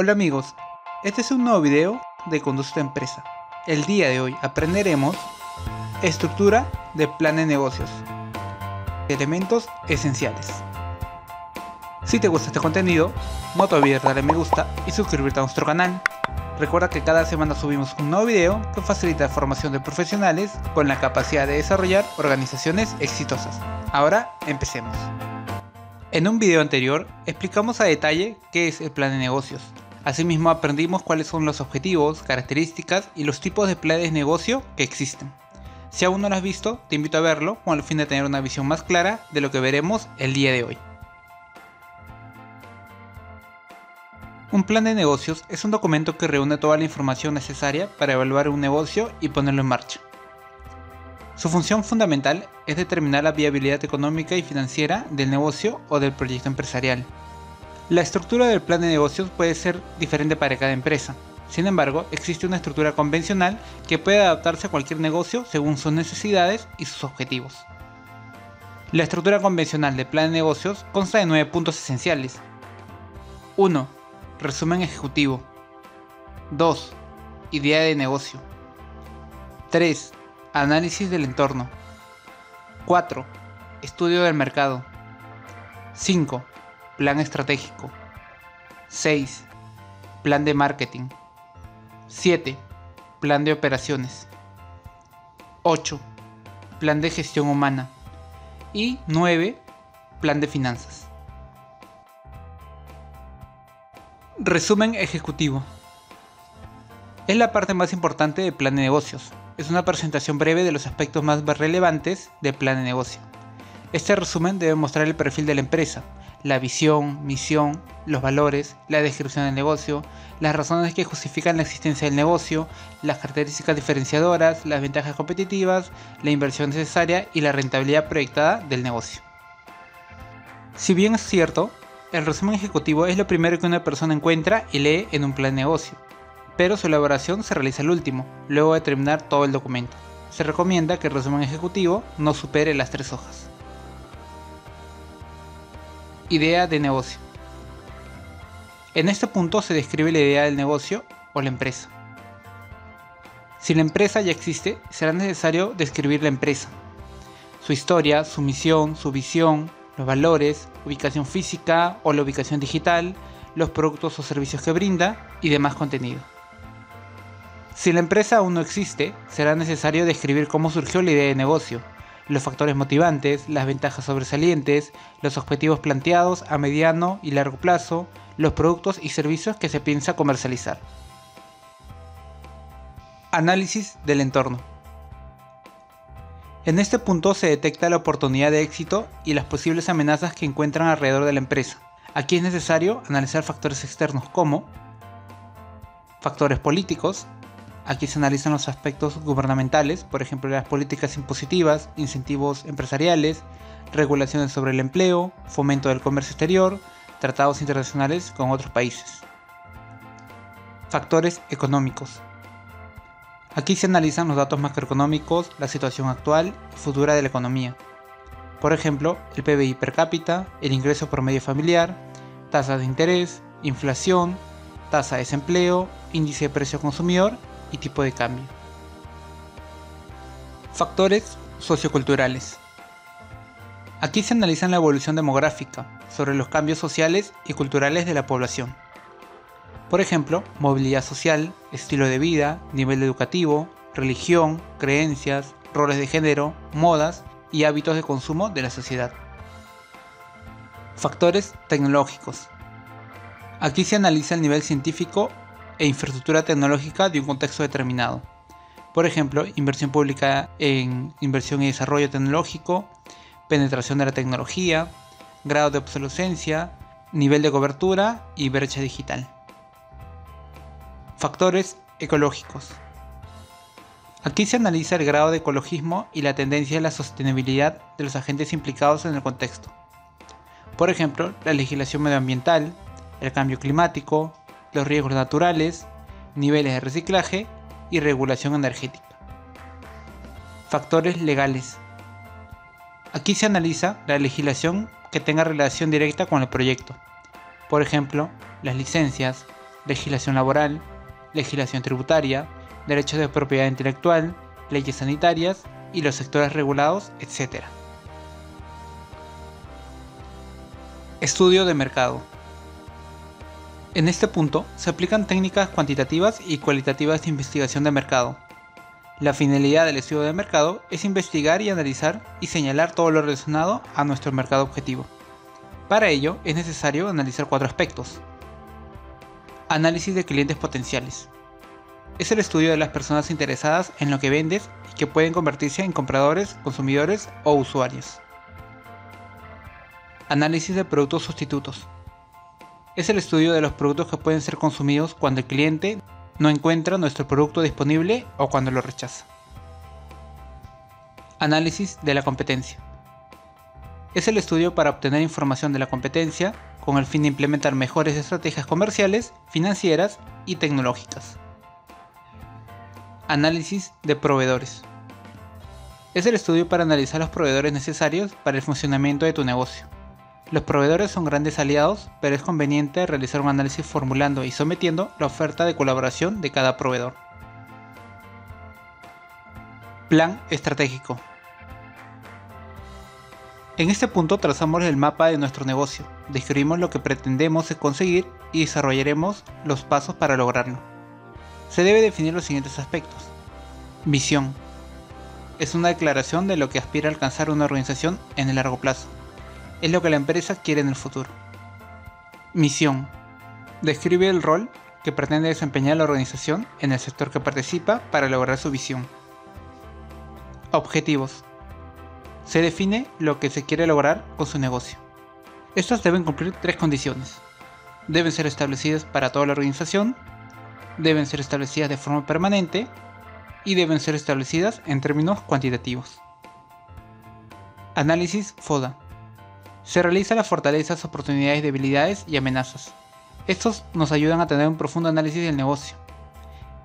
Hola amigos, este es un nuevo video de Conduce tu Empresa. El día de hoy aprenderemos estructura de plan de negocios, elementos esenciales. Si te gusta este contenido, no te olvides darle me gusta y suscribirte a nuestro canal. Recuerda que cada semana subimos un nuevo video que facilita la formación de profesionales con la capacidad de desarrollar organizaciones exitosas. Ahora empecemos. En un video anterior explicamos a detalle qué es el plan de negocios, Asimismo aprendimos cuáles son los objetivos, características y los tipos de planes de negocio que existen. Si aún no lo has visto, te invito a verlo con el fin de tener una visión más clara de lo que veremos el día de hoy. Un plan de negocios es un documento que reúne toda la información necesaria para evaluar un negocio y ponerlo en marcha. Su función fundamental es determinar la viabilidad económica y financiera del negocio o del proyecto empresarial, la estructura del plan de negocios puede ser diferente para cada empresa. Sin embargo, existe una estructura convencional que puede adaptarse a cualquier negocio según sus necesidades y sus objetivos. La estructura convencional del plan de negocios consta de nueve puntos esenciales. 1. Resumen ejecutivo. 2. Idea de negocio. 3. Análisis del entorno. 4. Estudio del mercado. 5. Plan estratégico. 6. Plan de marketing. 7. Plan de operaciones. 8. Plan de gestión humana. Y 9. Plan de finanzas. Resumen ejecutivo. Es la parte más importante del plan de negocios. Es una presentación breve de los aspectos más relevantes del plan de negocio. Este resumen debe mostrar el perfil de la empresa, la visión, misión, los valores, la descripción del negocio, las razones que justifican la existencia del negocio, las características diferenciadoras, las ventajas competitivas, la inversión necesaria y la rentabilidad proyectada del negocio. Si bien es cierto, el resumen ejecutivo es lo primero que una persona encuentra y lee en un plan de negocio, pero su elaboración se realiza al último, luego de terminar todo el documento. Se recomienda que el resumen ejecutivo no supere las tres hojas. Idea de negocio. En este punto se describe la idea del negocio o la empresa. Si la empresa ya existe, será necesario describir la empresa, su historia, su misión, su visión, los valores, ubicación física o la ubicación digital, los productos o servicios que brinda y demás contenido. Si la empresa aún no existe, será necesario describir cómo surgió la idea de negocio, los factores motivantes, las ventajas sobresalientes, los objetivos planteados a mediano y largo plazo, los productos y servicios que se piensa comercializar. Análisis del entorno. En este punto se detecta la oportunidad de éxito y las posibles amenazas que encuentran alrededor de la empresa. Aquí es necesario analizar factores externos como factores políticos, Aquí se analizan los aspectos gubernamentales, por ejemplo las políticas impositivas, incentivos empresariales, regulaciones sobre el empleo, fomento del comercio exterior, tratados internacionales con otros países. Factores económicos. Aquí se analizan los datos macroeconómicos, la situación actual y futura de la economía. Por ejemplo, el PBI per cápita, el ingreso promedio familiar, tasas de interés, inflación, tasa de desempleo, índice de precio consumidor y tipo de cambio. Factores socioculturales. Aquí se analizan la evolución demográfica sobre los cambios sociales y culturales de la población. Por ejemplo, movilidad social, estilo de vida, nivel educativo, religión, creencias, roles de género, modas y hábitos de consumo de la sociedad. Factores tecnológicos. Aquí se analiza el nivel científico e infraestructura tecnológica de un contexto determinado. Por ejemplo, inversión pública en inversión y desarrollo tecnológico, penetración de la tecnología, grado de obsolescencia, nivel de cobertura y brecha digital. Factores ecológicos. Aquí se analiza el grado de ecologismo y la tendencia de la sostenibilidad de los agentes implicados en el contexto. Por ejemplo, la legislación medioambiental, el cambio climático, los riesgos naturales, niveles de reciclaje y regulación energética. Factores legales. Aquí se analiza la legislación que tenga relación directa con el proyecto. Por ejemplo, las licencias, legislación laboral, legislación tributaria, derechos de propiedad intelectual, leyes sanitarias y los sectores regulados, etc. Estudio de mercado. En este punto se aplican técnicas cuantitativas y cualitativas de investigación de mercado. La finalidad del estudio de mercado es investigar y analizar y señalar todo lo relacionado a nuestro mercado objetivo. Para ello es necesario analizar cuatro aspectos. Análisis de clientes potenciales. Es el estudio de las personas interesadas en lo que vendes y que pueden convertirse en compradores, consumidores o usuarios. Análisis de productos sustitutos es el estudio de los productos que pueden ser consumidos cuando el cliente no encuentra nuestro producto disponible o cuando lo rechaza. Análisis de la competencia. Es el estudio para obtener información de la competencia con el fin de implementar mejores estrategias comerciales, financieras y tecnológicas. Análisis de proveedores. Es el estudio para analizar los proveedores necesarios para el funcionamiento de tu negocio. Los proveedores son grandes aliados, pero es conveniente realizar un análisis formulando y sometiendo la oferta de colaboración de cada proveedor. Plan estratégico. En este punto trazamos el mapa de nuestro negocio, describimos lo que pretendemos conseguir y desarrollaremos los pasos para lograrlo. Se debe definir los siguientes aspectos. Visión. Es una declaración de lo que aspira a alcanzar una organización en el largo plazo es lo que la empresa quiere en el futuro. Misión. Describe el rol que pretende desempeñar la organización en el sector que participa para lograr su visión. Objetivos. Se define lo que se quiere lograr con su negocio. Estos deben cumplir tres condiciones. Deben ser establecidas para toda la organización, deben ser establecidas de forma permanente y deben ser establecidas en términos cuantitativos. Análisis FODA se realiza las fortalezas, oportunidades, debilidades y amenazas. Estos nos ayudan a tener un profundo análisis del negocio.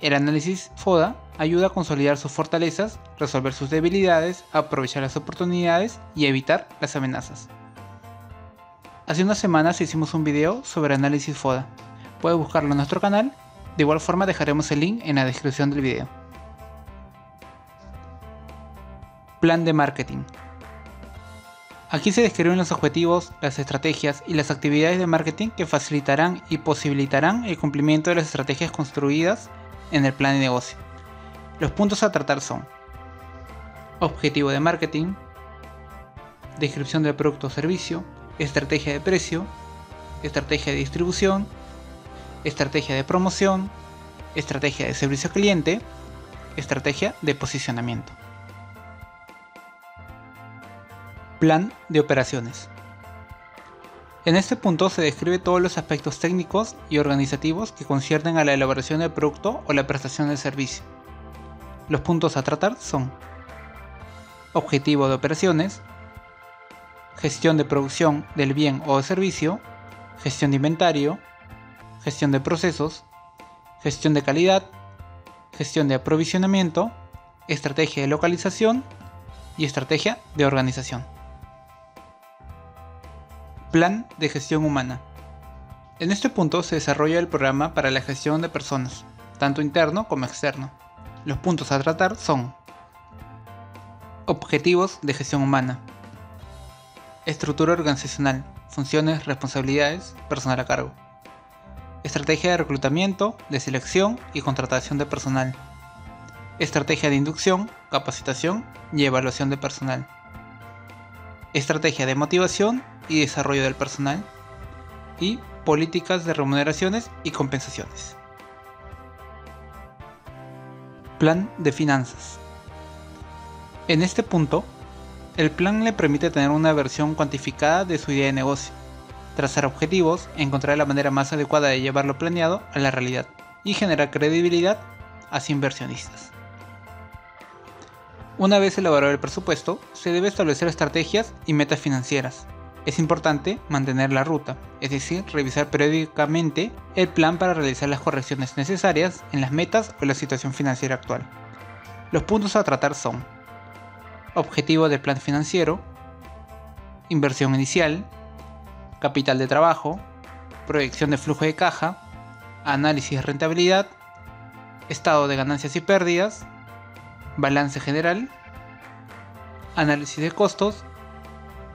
El análisis FODA ayuda a consolidar sus fortalezas, resolver sus debilidades, aprovechar las oportunidades y evitar las amenazas. Hace unas semanas hicimos un video sobre análisis FODA. Puedes buscarlo en nuestro canal, de igual forma dejaremos el link en la descripción del video. Plan de marketing. Aquí se describen los objetivos, las estrategias y las actividades de marketing que facilitarán y posibilitarán el cumplimiento de las estrategias construidas en el plan de negocio. Los puntos a tratar son objetivo de marketing, descripción del producto o servicio, estrategia de precio, estrategia de distribución, estrategia de promoción, estrategia de servicio al cliente, estrategia de posicionamiento. Plan de operaciones. En este punto se describe todos los aspectos técnicos y organizativos que conciernen a la elaboración del producto o la prestación del servicio. Los puntos a tratar son Objetivo de operaciones, gestión de producción del bien o servicio, gestión de inventario, gestión de procesos, gestión de calidad, gestión de aprovisionamiento, estrategia de localización y estrategia de organización. Plan de gestión humana. En este punto se desarrolla el programa para la gestión de personas, tanto interno como externo. Los puntos a tratar son Objetivos de gestión humana. Estructura organizacional, funciones, responsabilidades, personal a cargo. Estrategia de reclutamiento, de selección y contratación de personal. Estrategia de inducción, capacitación y evaluación de personal. Estrategia de motivación y desarrollo del personal y políticas de remuneraciones y compensaciones. Plan de finanzas. En este punto, el plan le permite tener una versión cuantificada de su idea de negocio, trazar objetivos, encontrar la manera más adecuada de llevar lo planeado a la realidad y generar credibilidad hacia inversionistas. Una vez elaborado el presupuesto, se debe establecer estrategias y metas financieras. Es importante mantener la ruta, es decir, revisar periódicamente el plan para realizar las correcciones necesarias en las metas o la situación financiera actual. Los puntos a tratar son objetivo del plan financiero, inversión inicial, capital de trabajo, proyección de flujo de caja, análisis de rentabilidad, estado de ganancias y pérdidas, balance general, análisis de costos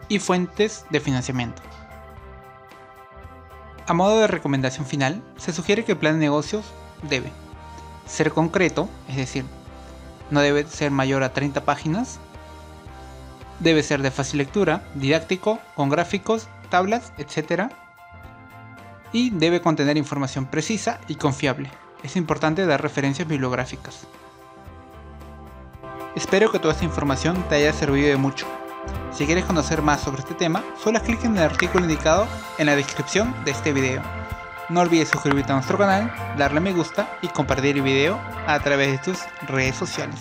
y fuentes de financiamiento. A modo de recomendación final, se sugiere que el plan de negocios debe ser concreto, es decir, no debe ser mayor a 30 páginas, debe ser de fácil lectura, didáctico, con gráficos, tablas, etc. Y debe contener información precisa y confiable. Es importante dar referencias bibliográficas. Espero que toda esta información te haya servido de mucho. Si quieres conocer más sobre este tema, solo clic en el artículo indicado en la descripción de este video. No olvides suscribirte a nuestro canal, darle a me gusta y compartir el video a través de tus redes sociales.